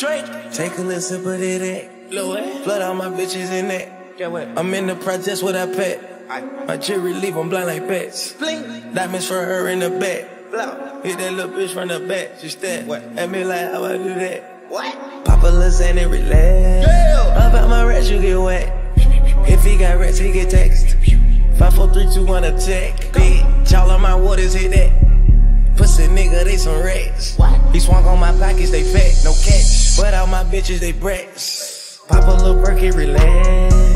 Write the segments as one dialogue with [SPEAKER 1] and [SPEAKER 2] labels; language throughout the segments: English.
[SPEAKER 1] Drake. Take a little sip of that. Flood all my bitches in that.
[SPEAKER 2] What?
[SPEAKER 1] I'm in the projects with that pet. My cherry leave, I'm blind like pets.
[SPEAKER 2] Bling.
[SPEAKER 1] Diamonds for her in the back.
[SPEAKER 2] Blow.
[SPEAKER 1] Hit that little bitch from the back. She stare
[SPEAKER 2] What?
[SPEAKER 1] at me like how I do that.
[SPEAKER 2] What?
[SPEAKER 1] Pop a little sand and relax.
[SPEAKER 2] Yeah.
[SPEAKER 1] About my rats, you get wet. If he got rats, he get text. Five, four, three, two, one, attack. Bitch, all of my waters hit that. Pussy nigga, they some rats.
[SPEAKER 2] What?
[SPEAKER 1] He swung on my pockets, they fat, no catch. But all my bitches, they brats. Pop a little perky, relax.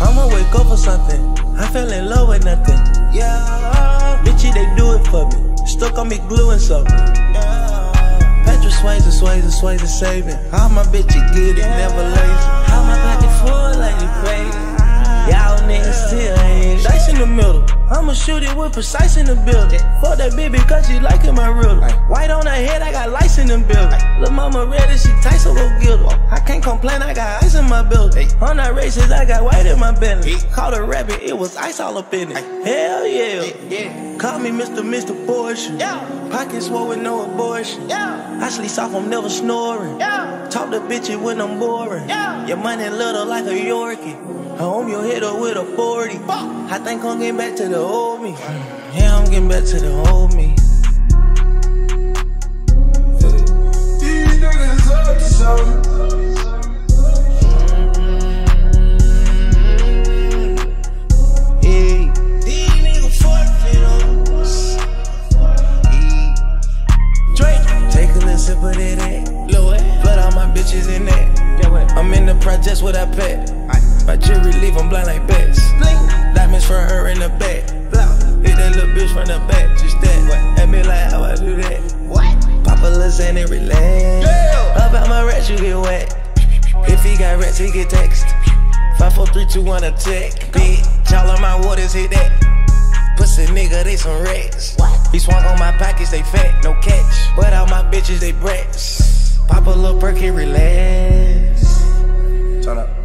[SPEAKER 1] I'ma wake up for something. I fell in love with nothing. Yeah. Bitchy, they do it for me. Stuck on me glue and something. Yeah. Patrick Swayze, Swayze, Swayze saving. All my bitches good and never lazy. How my pocket full like the crazy. Shoot it with precise in the building. Fuck that baby cause she liking my real. White on her head, I got lights in the building. Lil' mama ready, she tight, so go get her. I can't complain, I got ice in my building. I'm not racist, I got white in my belly. Caught a rabbit, it was ice all up in it. Hell yeah.
[SPEAKER 2] Yeah.
[SPEAKER 1] Call me Mr. Mr. Abortion.
[SPEAKER 2] Yeah.
[SPEAKER 1] Pockets swole with no abortion.
[SPEAKER 2] Yeah.
[SPEAKER 1] I sleep soft, I'm never snoring.
[SPEAKER 2] Yeah.
[SPEAKER 1] Talk to bitches when I'm boring.
[SPEAKER 2] Yeah.
[SPEAKER 1] Your money little like a Yorkie. I home your hit up with a 40. I think I'm getting back to the old me. Yeah, I'm getting back to the old me.
[SPEAKER 3] These niggas up to something.
[SPEAKER 1] Yeah. These niggas forfeit bitches in that. I'm in the projects with that pet. My jewelry leave, I'm blind like bats. Diamonds for her in the back. Hit that little bitch from the back. Just that. At me like how I do that.
[SPEAKER 2] What?
[SPEAKER 1] Pop a little sand and relax.
[SPEAKER 2] Yeah.
[SPEAKER 1] About my rats, you get wet. If he got rats, he get text. Five, four, three, two, one, attack. Bitch, all of my waters hit that. Pussy nigga, they some rats.
[SPEAKER 2] What?
[SPEAKER 1] He swung on my pockets, they fat, no catch. But all my bitches, they brats. Pop a little perk and relax. Turn up.